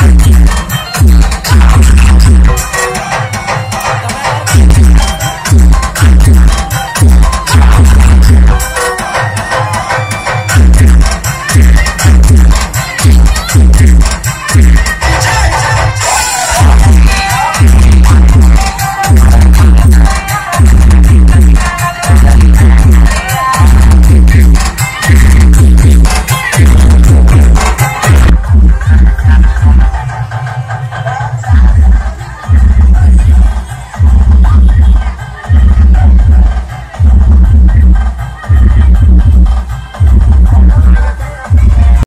Bye.